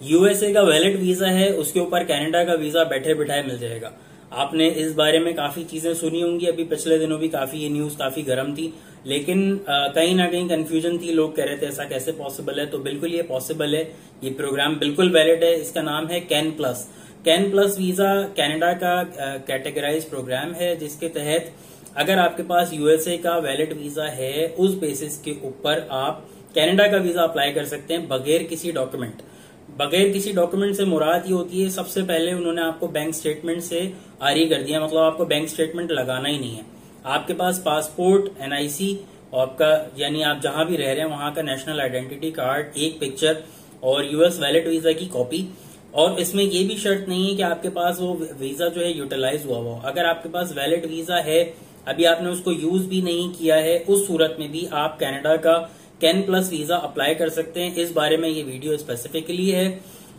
USA का valid visa है, उसके ऊपर कनाडा का वीज़ा बैठे बिठाए मिल जाएगा। आपने इस बारे में काफ़ी चीज़ें सुनी होंगी, अभी पिछले दिनों भी काफ़ी ये न्यूज़ काफ़ी गर्म थी, लेकिन कहीं ना कहीं कंफ्यूजन थी, लोग कह रहे थे ऐसा कैसे पॉसिबल है तो बिल्कुल ये पॉसिबल है, ये प्रोग्राम बिल्कुल वैलिड है, इसका नाम है can plus can plus visa Canada का कैटेगराइज प्रोग्राम है, जिसके तहत अगर आपके पास यूएसए का वैलिड वीज़ा है, उस बेसिस के ऊपर आप कैनेडा का वीज़ा अप्लाई कर सकते हैं, बगैर किसी डॉक्यूमेंट बगैर किसी डॉक्यूमेंट से मुराद ये होती है, सबसे पहले उन्होंने आपको बैंक स्टेटमेंट से आरी कर दिया। मतलब आपको बैंक स्टेटमेंट लगाना ही नहीं है। आपके पास पासपोर्ट एनआईसी आपका, यानी आप जहाँ भी रह रहे हैं, वहाँ का नेशनल आइडेंटिटी कार्ड एक पिक्चर और यूएस वैलिड वीज़ा की कॉपी और इसमें ये भी शर्त नहीं है कि आपके पास वो वीज़ा जो है यूटिलाइज हुआ हुआ अगर आपके पास वैलिड वीज़ा है, अभी आपने उसको यूज़ भी नहीं किया है, उस सूरत में भी आप कनाडा का कैन प्लस वीज़ा अप्लाई कर सकते हैं? इस बारे में ये वीडियो स्पेसिफिकली है।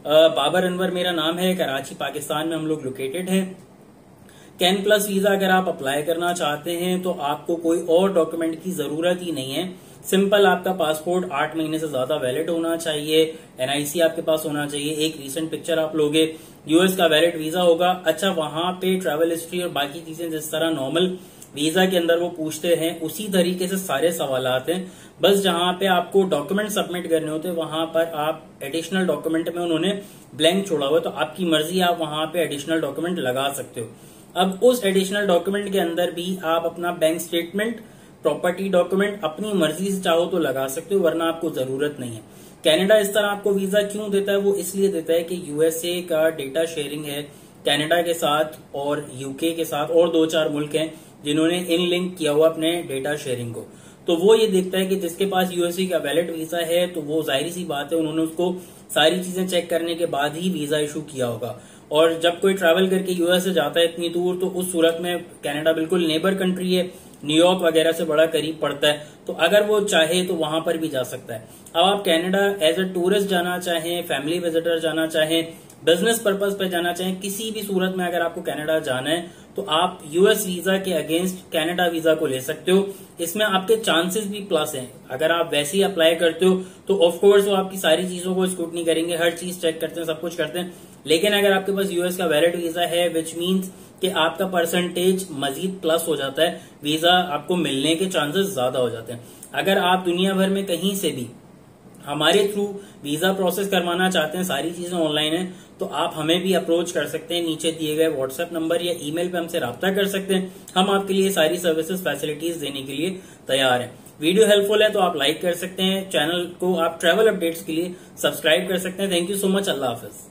बाबर अनवर मेरा नाम है, कराची, पाकिस्तान में हम लोग लोकेटेड हैं। कैन प्लस वीज़ा अगर आप अप्लाई करना चाहते हैं तो आपको कोई और डॉक्यूमेंट की ज़रूरत ही नहीं है। सिंपल आपका पासपोर्ट आठ महीने से ज़्यादा वैलिड होना चाहिए। एनआईसी आपके पास होना चाहिए। एक रिसेंट पिक्चर आप लोगे यूएस का वैलिड वीज़ा होगा। अच्छा वहाँ पे ट्रेवल हिस्ट्री और बाकी चीज़ें जिस तरह नॉर्मल वीज़ा के अंदर वो पूछते हैं, उसी तरीके से सारे सवाल हैं। बस जहाँ पे आपको डॉक्यूमेंट सबमिट करने होते हैं, वहाँ पर आप एडिशनल डॉक्यूमेंट में उन्होंने ब्लैंक छोड़ा हुआ तो आपकी मर्ज़ी आप वहाँ पे एडिशनल डॉक्यूमेंट लगा सकते हो। अब उस एडिशनल डॉक्यूमेंट के अंदर भी आप अपना बैंक स्टेटमेंट प्रॉपर्टी डॉक्यूमेंट अपनी मर्ज़ी से चाहो तो लगा सकते हो, वरना आपको ज़रूरत नहीं है। कैनेडा इस तरह आपको वीज़ा क्यों देता है? वो इसलिए देता है कि यूएसए का डेटा शेयरिंग है कनाडा के साथ और यूके के साथ, और दो चार मुल्क हैं। जिन्होंने इन लिंक किया हुआ अपने डेटा शेयरिंग को। तो वो ये देखता है कि जिसके पास यूएसए का वैलिड वीज़ा है तो वो ज़ाहिर सी बात है, उन्होंने उसको सारी चीज़ें चेक करने के बाद ही वीज़ा इशू किया होगा। और जब कोई ट्रैवल करके यूएसए जाता है इतनी दूर तो उस सूरत में कनाडा बिल्कुल नेबर कंट्री है न्यूयॉर्क वगैरह से बड़ा करीब पड़ता है तो अगर वो चाहे तो वहाँ पर भी जा सकता है। अब आप कनाडा एज ए टूरिस्ट जाना चाहें, फैमिली विजिटर जाना चाहें बिज़नेस पर्पज पे जाना चाहें, किसी भी सूरत में अगर आपको कनाडा जाना है तो आप यूएस वीज़ा के अगेंस्ट कनाडा वीज़ा को ले सकते हो। इसमें आपके चांसेस भी प्लस हैं। अगर आप वैसे ही अप्लाई करते हो तो ऑफकोर्स वो आपकी सारी चीज़ों को स्कूटनी करेंगे, हर चीज़ चेक करते हैं, सब कुछ करते हैं। लेकिन अगर आपके पास यूएस का वैलिड वीज़ा है विच मीन्स कि आपका परसेंटेज मजीद प्लस हो जाता है वीज़ा आपको मिलने के चांसेस ज़्यादा हो जाते हैं। अगर आप दुनिया भर में कहीं से भी हमारे थ्रू वीज़ा प्रोसेस करवाना चाहते हैं, सारी चीज़ें ऑनलाइन है तो आप हमें भी अप्रोच कर सकते हैं, नीचे दिए गए व्हाट्सएप नंबर या ईमेल पे हमसे रब्ता कर सकते हैं। हम आपके लिए सारी सर्विसेज़ फैसिलिटीज़ देने के लिए तैयार हैं। वीडियो हेल्पफुल है तो आप लाइक कर सकते हैं चैनल को आप ट्रैवल अपडेट्स के लिए सब्सक्राइब कर सकते हैं। थैंक यू सो मच अल्लाह हाफिज.